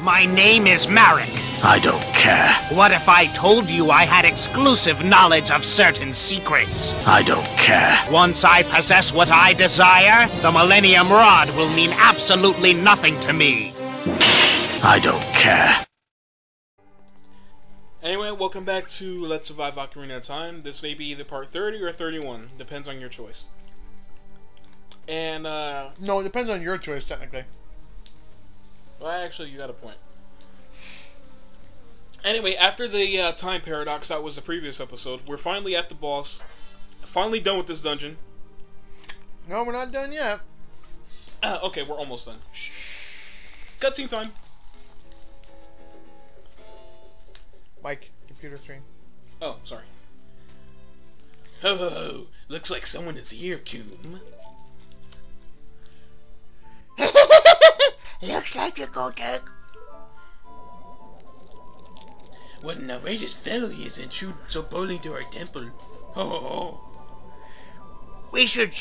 My name is Marik. I don't care. What if I told you I had exclusive knowledge of certain secrets? I don't care. Once I possess what I desire, the Millennium Rod will mean absolutely nothing to me. I don't care. Anyway, welcome back to Let's Survive Ocarina of Time. This may be either part 30 or 31. Depends on your choice. And, uh... No, it depends on your choice, technically. Well, actually, you got a point. Anyway, after the uh, time paradox, that was the previous episode, we're finally at the boss. Finally done with this dungeon. No, we're not done yet. Uh, okay, we're almost done. Shh. Cutscene time. Mike, computer screen. Oh, sorry. Ho ho ho! Looks like someone is here, Koume. Looks like a Kotake. What an outrageous fellow he is, intrude so boldly to our temple. Ho ho ho! We should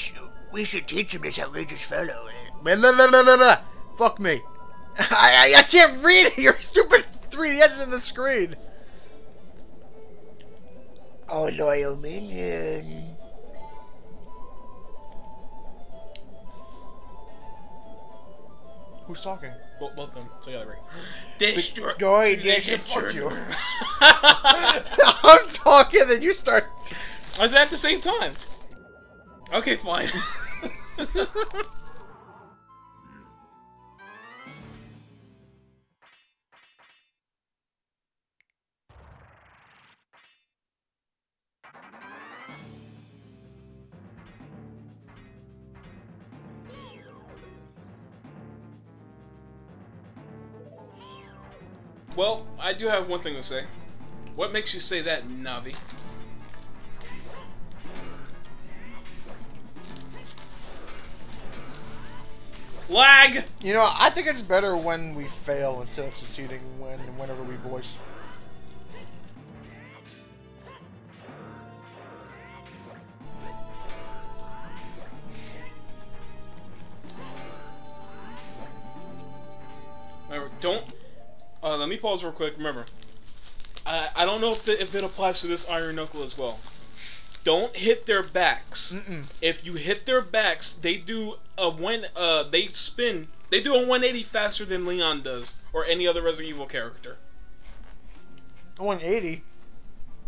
we should teach him this outrageous fellow. Blah, blah, blah, blah, blah, blah. Fuck me. I, I, I can't read it. Your stupid 3DS is in the screen. Oh, loyal minion. Who's talking? Bo- both of them together. Destroy. Yes, fuck you. I'm talking, then you start. I was at the same time. Okay, fine. I do have one thing to say. What makes you say that, Navi? Lag! You know, I think it's better when we fail instead of succeeding when whenever we voice. Remember, don't. Let me pause real quick. Remember, I I don't know if it, if it applies to this Iron Knuckle as well. Don't hit their backs. If you hit their backs, they do a one. Uh, they spin. They do a 180 faster than Leon does, or any other Resident Evil character. 180.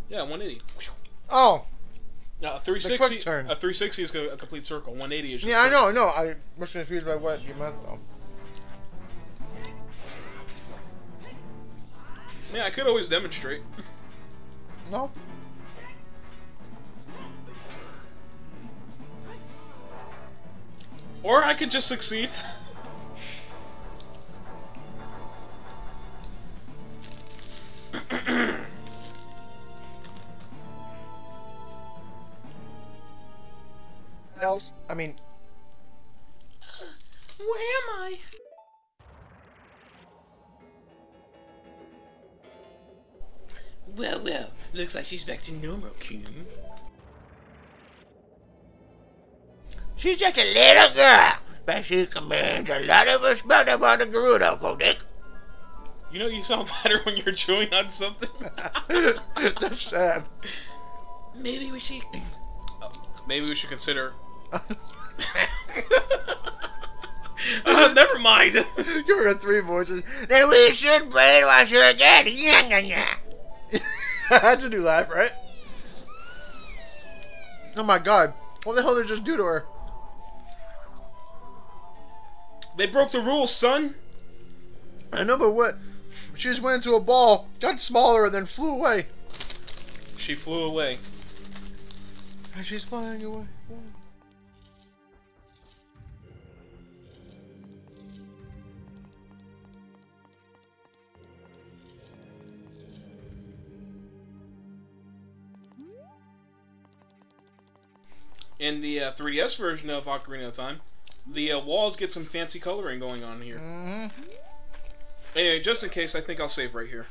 Yeah, 180. Oh, Now, a quick 360. turn. A 360 is a complete circle. 180 is just. yeah, I know, I know. I was confused by what you meant though. Yeah, I could always demonstrate. No. Or I could just succeed. Else, I mean, Where am I? Looks like she's back to normal, Koume. She's just a little girl, but she commands a lot of respect about the Gerudo, Kotake. You know you sound better when you're chewing on something. that's sad. Maybe we should. maybe we should consider. uh, never mind. You're in three voices. Then we should brainwash her again. Yeah, yeah, yeah. That's a new laugh, right? Oh my god. What the hell did they just do to her? they broke the rules, son. I know, but what? She just went into a ball, got smaller, and then flew away. She flew away. And she's flying away. In the uh, 3DS version of Ocarina of Time, the uh, walls get some fancy coloring going on here. Mm-hmm. Anyway, just in case, I think I'll save right here.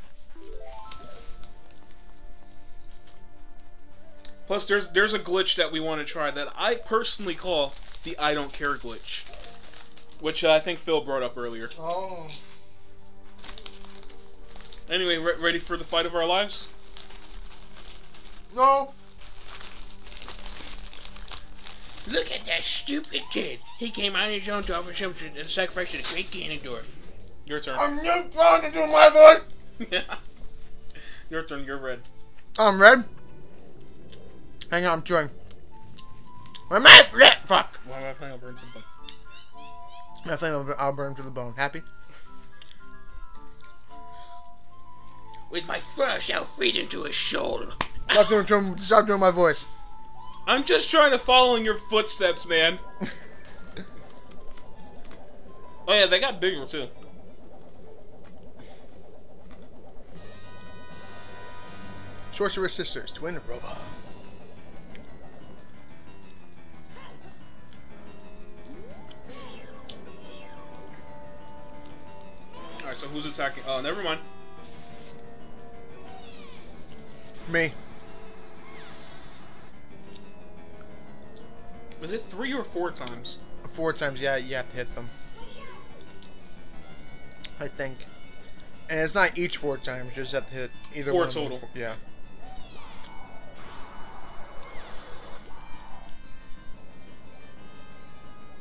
Plus, there's there's a glitch that we want to try that I personally call the I don't care glitch, which uh, I think Phil brought up earlier. Oh. Anyway, re- ready for the fight of our lives? No. Look at that stupid kid. He came out on his own to offer himself to the sacrifice of the great Ganondorf. Your turn. I'm not trying to do my voice. Your turn. You're red. I'm red. Hang on, I'm chewing. Where my red fuck? Why am I playing? I'll burn something. I think I'll, I'll burn to the bone. Happy? With my fur shall freeze into a soul. Stop doing, doing- stop doing my voice. I'm just trying to follow in your footsteps, man. oh yeah, they got bigger too. Sorcerer Sisters, Twinrova. All right, so who's attacking? Oh, never mind. Me. Was it three or four times? Four times, yeah, you have to hit them. I think. And it's not each four times, you just have to hit either Four one of them. total. Yeah.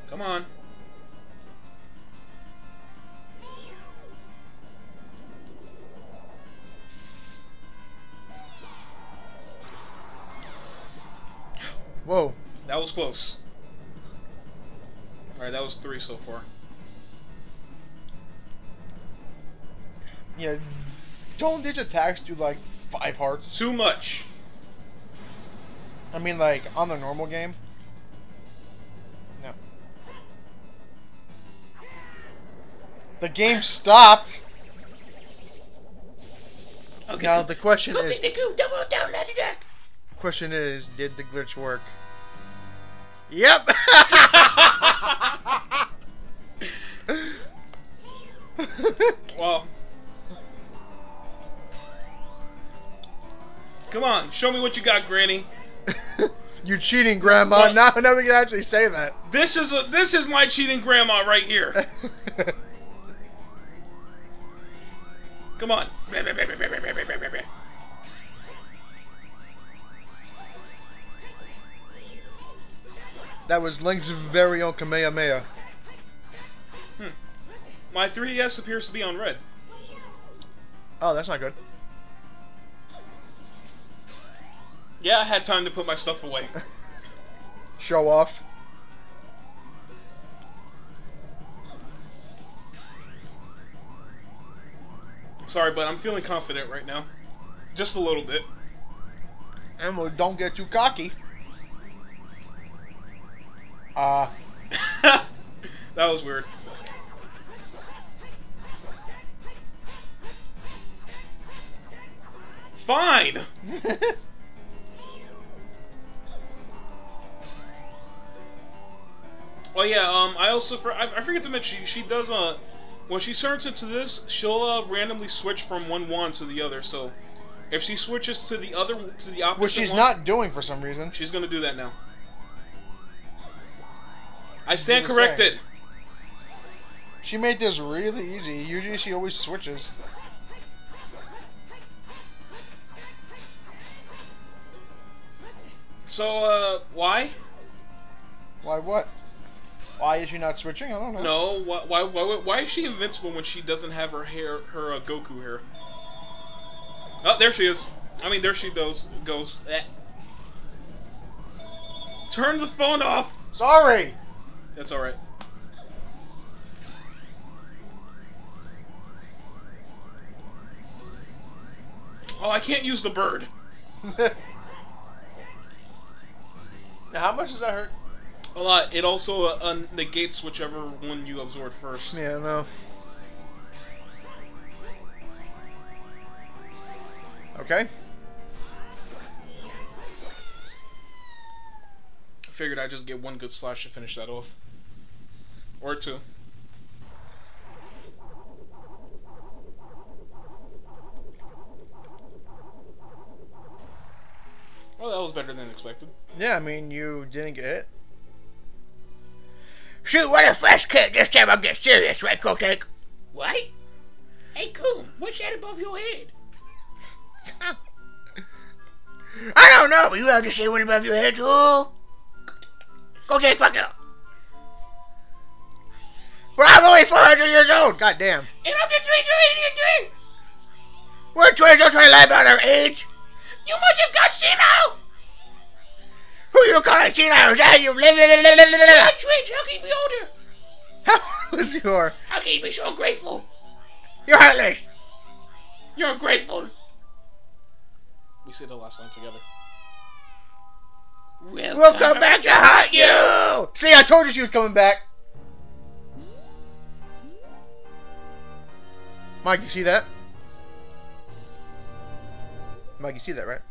Come on. Whoa. That was close. All right, that was three so far. Yeah. Don't these attacks do like five hearts? Too much. I mean, like on the normal game. No. The game stopped. Okay. Now the question Go is, the goo. Double down, let it back. question is, did the glitch work? Yep. Well. Come on, show me what you got, Granny. You're cheating, Grandma. What? Now, now we can actually say that. This is a this is my cheating grandma right here. Come on. That was Link's very own Kamehameha. Hmm. My 3DS appears to be on red. Oh, that's not good. Yeah, I had time to put my stuff away. Show off. Sorry, but I'm feeling confident right now. Just a little bit. Well, don't get too cocky. Uh, that was weird. Fine. oh yeah. Um. I also for I, I forget to mention she, she does uh when she turns into this she'll uh, randomly switch from one wand to the other. So if she switches to the other to the opposite, which she's one, not doing for some reason. She's gonna do that now. I stand say. corrected. She made this really easy. Usually she always switches. So, uh, why? Why what? Why is she not switching? I don't know. No, why, why, why, why is she invincible when she doesn't have her hair, her uh, Goku hair? Oh, there she is. I mean, there she goes. Goes. Eh. Turn the phone off. Sorry. That's all right. Oh, I can't use the bird. Now, how much does that hurt? A lot. It also uh, uh, negates whichever one you absorb first. Yeah, no. Okay. I figured I'd just get one good slash to finish that off. Or two. Well, that was better than expected. Yeah, I mean, you didn't get hit. Shoot, what a flash kick. This time I'll get serious, right, Kotake? What? Hey, Koume, what's that above your head? I don't know, but you have to say one above your head too. Go take fuck out. Well, I'm only 400 years old. God damn. And up to three three three. We're twins. Don't try to lie about our age. You must have got senile. Who you calling senile? Is that you? That's rich. How can you be older? How heartless you are. How can you be so ungrateful? You're heartless. You're ungrateful. We say the last line together. We'll, We'll come back to haunt you. See, I told you she was coming back. Mike, you see that? Mike, you see that, right?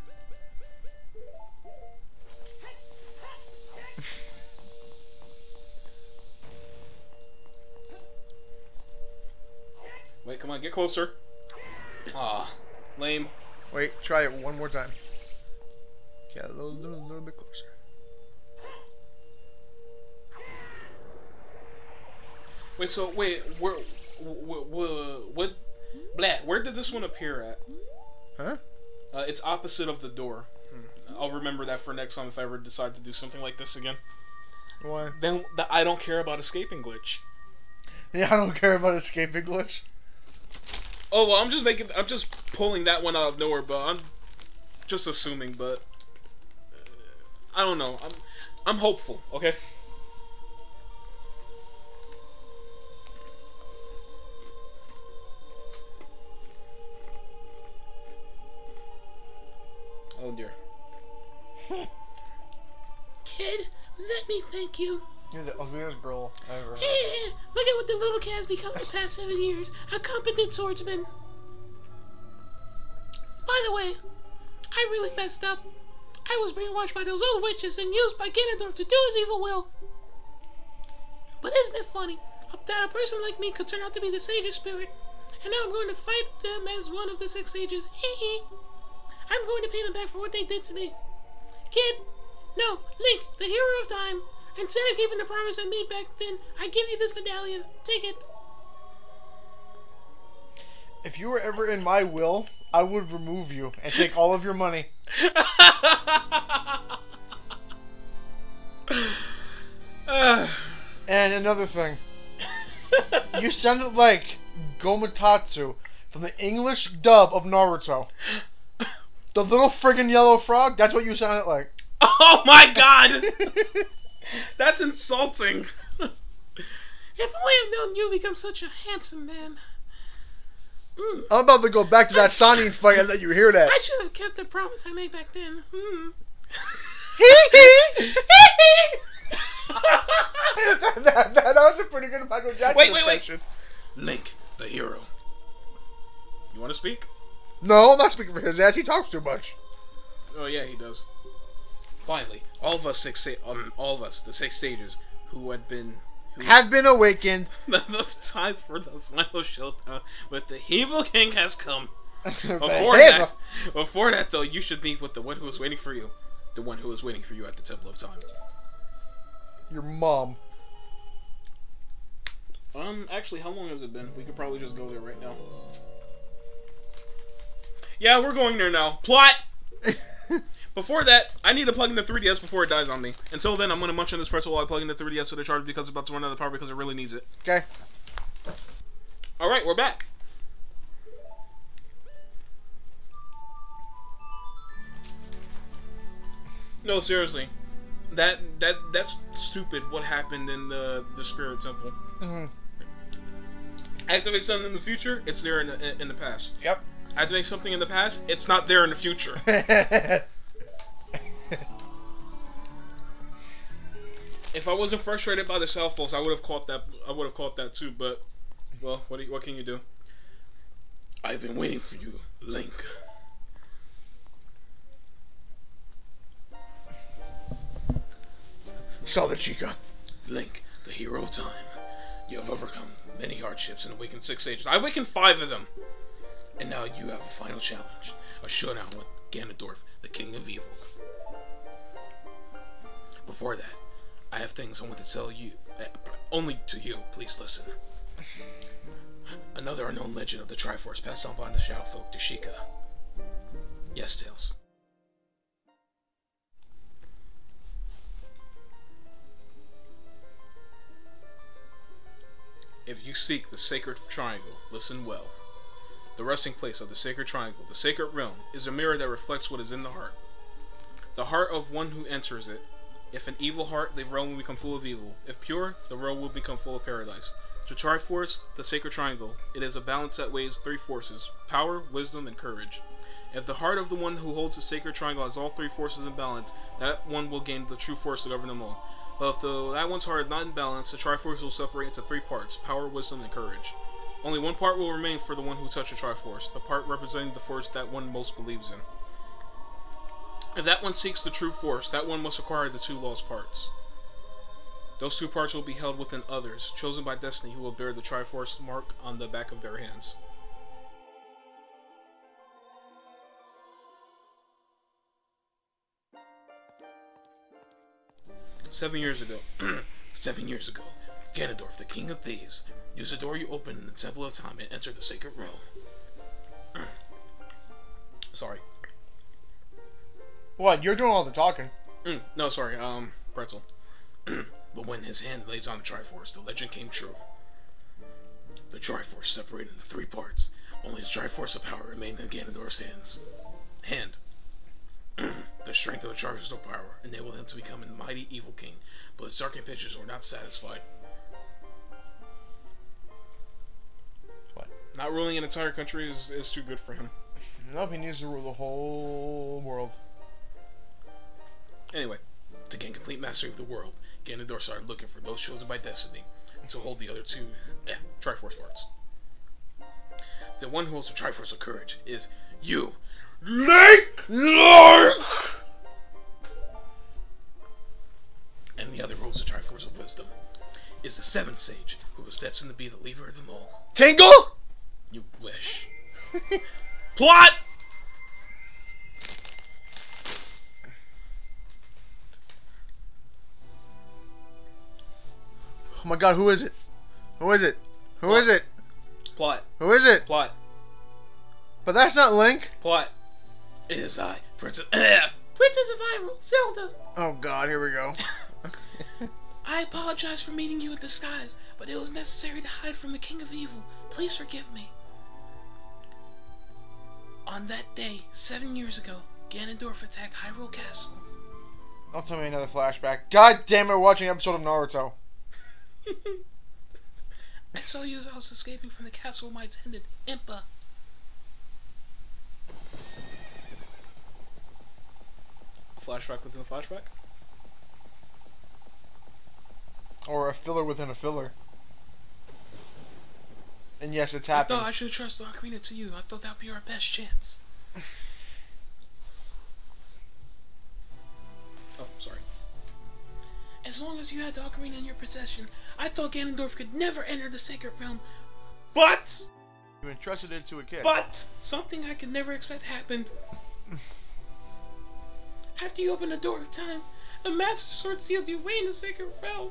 Wait, come on, get closer. Ah, lame. Wait, try it one more time. Get a little, little, little bit closer. Wait, so wait, where, wh- wh- what, Black? Where did this one appear at? Huh? Uh, it's opposite of the door. Hmm. I'll remember that for next time if I ever decide to do something like this again. Why? Then the I don't care about escaping glitch. Yeah, I don't care about escaping glitch. Oh well, I'm just making. I'm just pulling that one out of nowhere, but I'm just assuming. But uh, I don't know. I'm I'm hopeful. Okay. Let me thank you. You're the ugliest girl ever Look at what the little cat has become the past seven years. A competent swordsman. By the way, I really messed up. I was brainwashed by those old witches and used by Ganondorf to do his evil will. But isn't it funny that a person like me could turn out to be the sage's spirit? And now I'm going to fight them as one of the six sages. Hee hee. I'm going to pay them back for what they did to me. Kid, no, Link, the hero of time. Instead of keeping the promise I made back then, I give you this medallion. Take it. If you were ever in my will, I would remove you and take all of your money. And another thing, you sounded like Gamatatsu from the English dub of Naruto. The little friggin' yellow frog, that's what you sounded like. Oh my god! That's insulting. If only I'd known you become such a handsome man. I'm about to go back to that Sonic fight and let you hear that. I should have kept the promise I made back then. Hmm. that, that, that was a pretty good Michael Jackson Wait, wait, wait. Link, the hero. You want to speak? No, I'm not speaking for his ass. He talks too much. Oh yeah, he does. Finally, all of us six, sa- um, all of us, the six sages, who had been, who Have been awakened. the time for the final showdown with the evil king has come. Before Hey, that, before that though, you should meet with the one who is waiting for you, the one who is waiting for you at the Temple of Time. Your mom. Um, actually, how long has it been? We could probably just go there right now. Yeah, we're going there now. Plot! before that, I need to plug in the 3DS before it dies on me. Until then, I'm gonna munch on this pretzel while I plug in the 3DS to the charge because it's about to run out of power because it really needs it. Okay. Alright, we're back. No, seriously. That that that's stupid what happened in the the spirit temple. Mm -hmm. Activate something in the future, it's there in the, in the past. Yep. Activate something in the past, it's not there in the future. if I wasn't frustrated by the cell phones, I would have caught that. I would have caught that too. But well, what you, what can you do? I've been waiting for you, Link. Solid Chica. Link, the hero of time. You have overcome many hardships and awakened six ages. I awakened five of them. And now you have a final challenge. A showdown with Ganondorf, the king of evil. Before that, I have things I want to tell you. eh, Only to you. Please listen. Another unknown legend of the Triforce passed on by the Shadow Folk, the Sheikah. Yes, Tails. If you seek the sacred triangle, listen well. The resting place of the sacred triangle, the sacred realm, is a mirror that reflects what is in the heart. The heart of one who enters it. If an evil heart, the realm will become full of evil. If pure, the realm will become full of paradise. The Triforce, the sacred triangle, it is a balance that weighs three forces power, wisdom, and courage. If the heart of the one who holds the sacred triangle has all three forces in balance, that one will gain the true force to govern them all. But if the, that one's heart is not in balance, the Triforce will separate into three parts power, wisdom, and courage. Only one part will remain for the one who touched the Triforce, the part representing the force that one most believes in. If that one seeks the true force, that one must acquire the two lost parts. Those two parts will be held within others, chosen by destiny, who will bear the Triforce mark on the back of their hands. Seven years ago, seven years ago, Ganondorf, the King of Thieves, used the door you opened in the Temple of Time and entered the sacred realm. Sorry. What? You're doing all the talking. Mm, no, sorry, um, pretzel. but when his hand lays on the Triforce, the legend came true. The Triforce separated into three parts. Only the Triforce of power remained in Ganondorf's hands. Hand. the strength of the Triforce of power enabled him to become a mighty evil king, but his dark ambitions were not satisfied. What? Not ruling an entire country is, is too good for him. Nope, he needs to rule the whole world. Anyway, to gain complete mastery of the world, Ganondorf started looking for those chosen by destiny to hold the other two eh, Triforce parts. The one who holds the Triforce of Courage is you, Link Lark! And the other who holds the Triforce of Wisdom is the Seventh Sage, who is destined to be the leader of them all. Tingle! You wish. Plot! Oh my god, who is it? Who is it? Who is it? Plot. Who is it? Plot. But that's not Link. Plot. It is I, Princess. Princess of Hyrule, Zelda. Oh god, here we go. I apologize for meeting you in disguise, but it was necessary to hide from the King of Evil. Please forgive me. On that day, seven years ago, Ganondorf attacked Hyrule Castle. Don't tell me another flashback. God damn it, we're watching an episode of Naruto. I saw you as I was escaping from the castle with my attendant, Impa. A flashback within a flashback? Or a filler within a filler. And yes, it's No, happened. I should trust the Ocarina to you. I thought that would be our best chance. As long as you had the Ocarina in your possession, I thought Ganondorf could never enter the Sacred Realm. But, You entrusted it to a kid. but, Something I could never expect happened. After you opened the door of time, the Master Sword sealed you away in the Sacred Realm.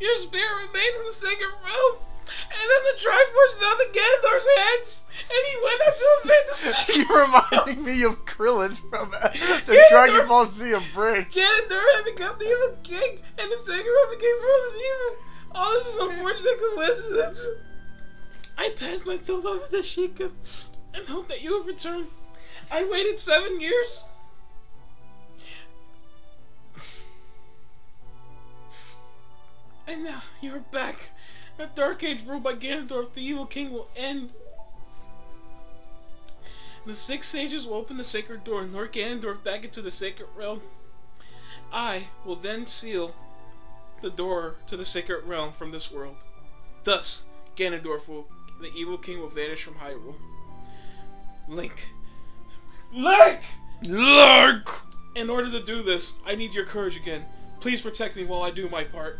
Your spirit remained in the Sacred Realm, and then the Triforce fell to Ganondorf's hands, and he went up to the Sacred You're reminding me of Krillin from uh, the Yeah, Dragon Ball Z Abridged. Ganondorf had become the evil king, and the Realm became frozen evil. All this is unfortunate coincidence. I passed myself off as a Sheikah and hoped that you would return. I waited seven years. And now you're back. The Dark Age ruled by Ganondorf, the evil king, will end. The six sages will open the sacred door and lure Ganondorf back into the sacred realm. I will then seal the door to the sacred realm from this world. Thus, Ganondorf will, the evil king, will vanish from Hyrule. Link. Link! Link! In order to do this, I need your courage again. Please protect me while I do my part.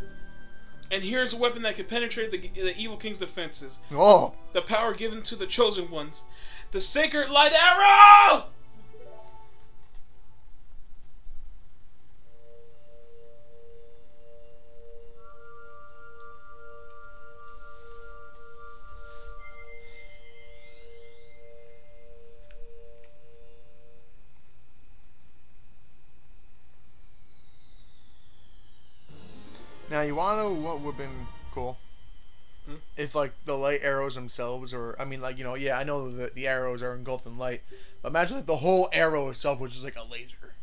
And here's a weapon that can penetrate the, the evil king's defenses. Oh, The power given to the chosen ones. The sacred light arrow! You wanna know what would have been cool? Hmm? If like the light arrows themselves, or I mean, like you know, yeah, I know that the arrows are engulfed in light, but imagine like the whole arrow itself was just like a laser.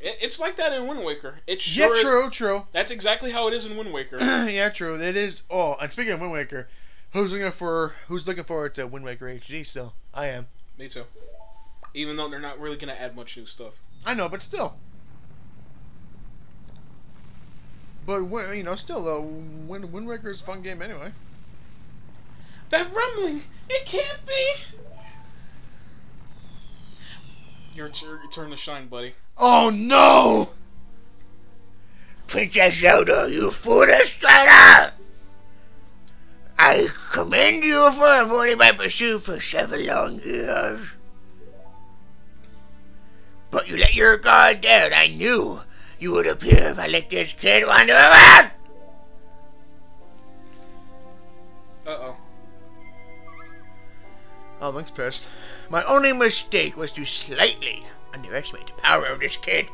It, it's like that in Wind Waker. It's Yeah, sure. true, true. That's exactly how it is in Wind Waker. yeah, true. It is. Oh, and speaking of Wind Waker, who's looking for who's looking forward to Wind Waker HD? Still, I am. Me too. Even though they're not really gonna add much new stuff. I know, but still. But Win- you know, still though, Wind Wind Waker is a fun game anyway. That rumbling, it can't be. Your, your turn to shine, buddy. Oh no! Princess Zelda, you foolish traitor! I commend you for avoiding my pursuit for seven long years. But you let your guard down. I knew you would appear if I let this kid wander around. Uh oh. Oh, Link's pissed. My only mistake was to slightly underestimate the power of this kid.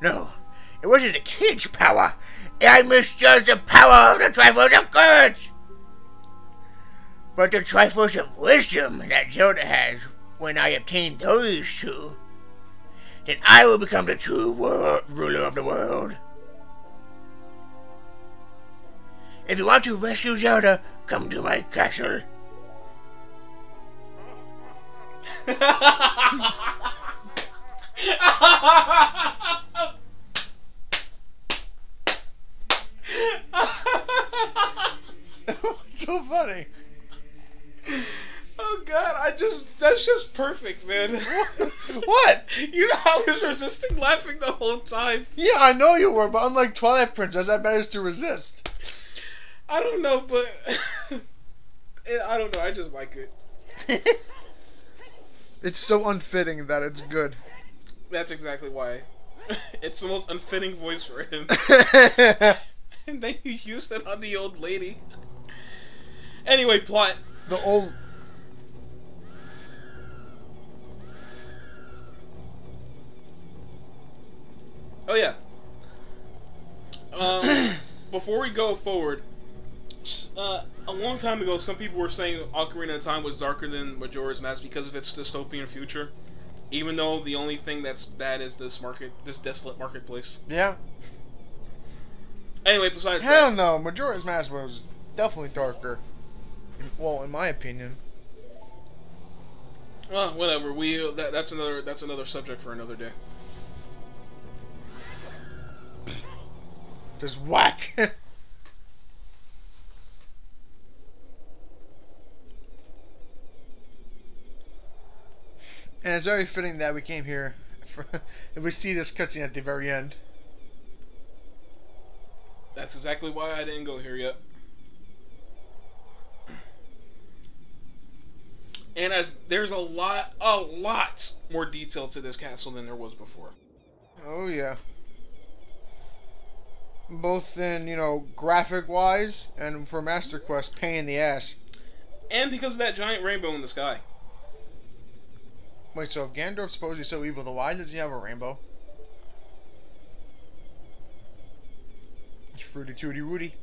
No, it wasn't the kid's power. I misjudged the power of the Triforce of Courage. But the Triforce of Wisdom that Zelda has, when I obtain those two, then I will become the true world ruler of the world. If you want to rescue Zelda, come to my castle. So funny? Oh god, I just that's just perfect, man. What? you know I was resisting laughing the whole time. Yeah, I know you were, but unlike Twilight Princess, I managed to resist. I don't know, but I don't know. I just like it. It's so unfitting that it's good. That's exactly why. it's the most unfitting voice for him. and then you used it on the old lady. Anyway, plot. the old. Oh yeah. Um, before we go forward, uh, a long time ago, some people were saying Ocarina of Time was darker than Majora's Mask because of its dystopian future. Even though the only thing that's bad is this market, this desolate marketplace. Yeah. Anyway, besides Hell that, no, Majora's Mask was definitely darker. Well, in my opinion. well, whatever. We that, that's another that's another subject for another day. Just whack. and it's very fitting that we came here for, and we see this cutscene at the very end. That's exactly why I didn't go here yet. And as there's a lot, a lot more detail to this castle than there was before. Oh yeah. Both in, you know, graphic wise and for Master Quest, pain in the ass. And because of that giant rainbow in the sky. Wait, so if Gandalf's supposed to be so evil, then why does he have a rainbow? Fruity tooty woody.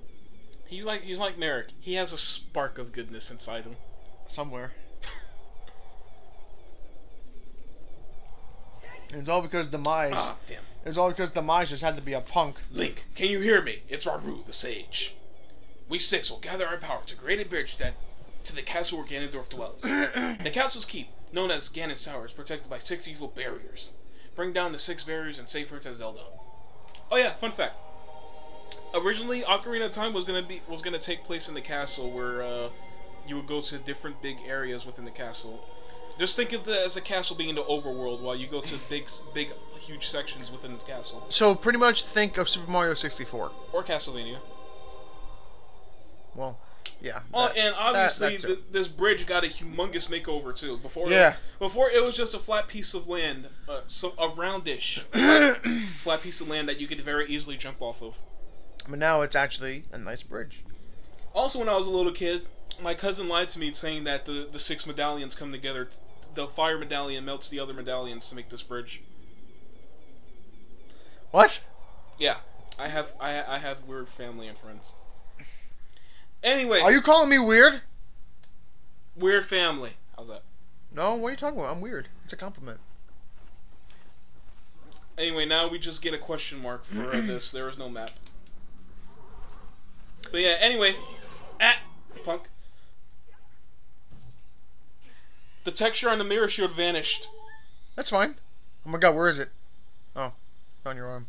He's like he's like Marik. He has a spark of goodness inside him. Somewhere. And it's all because Demise. Ah, damn. It's all because Demise just had to be a punk. Link, can you hear me? It's Rauru, the sage. We six will gather our power to create a bridge that to the castle where Ganondorf dwells. the castle's keep, known as Ganon's Tower, is protected by six evil barriers. Bring down the six barriers and save Princess Zelda. Oh yeah, fun fact. Originally, Ocarina of Time was gonna be was gonna take place in the castle where uh, you would go to different big areas within the castle. Just think of it as a castle being the overworld, while you go to big, big, huge sections within the castle, So pretty much think of Super Mario 64. or Castlevania. Well, yeah. Oh, that- and obviously that th- this bridge got a humongous makeover too. Before, Yeah. before it was just a flat piece of land, uh, so a roundish flat piece of land that you could very easily jump off of. but now it's actually a nice bridge. Also, when I was a little kid, my cousin lied to me saying that the the six medallions come together. The fire medallion melts the other medallions to make this bridge. What? Yeah, I have I I have weird family and friends. Anyway, Are you calling me weird? weird family. How's that? No, what are you talking about? I'm weird. It's a compliment. Anyway, now we just get a question mark for uh, this. There is no map. But yeah, anyway, ah, punk. The texture on the mirror shield vanished. That's fine. Oh my god, where is it? Oh, on your arm.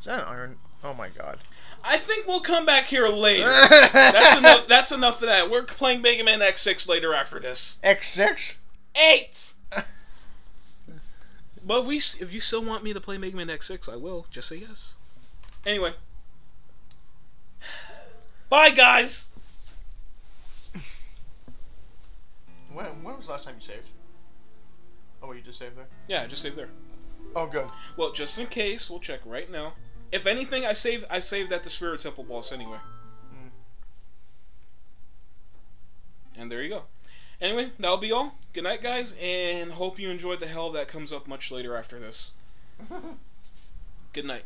Is that an iron? Oh my god. I think we'll come back here later. that's enough. That's enough of that. We're playing Mega Man X6 later after this. X6? Eight. but we, if you still want me to play Mega Man X6, I will. Just say yes. Anyway, bye guys. When, when was the last time you saved? Oh, you just saved there? Yeah, just saved there. Oh, good. Well, just in case, we'll check right now. If anything, I save I saved at the Spirit Temple boss anyway. Mm. And there you go. Anyway, that'll be all. Good night, guys, and hope you enjoyed the hell that comes up much later after this. Good night.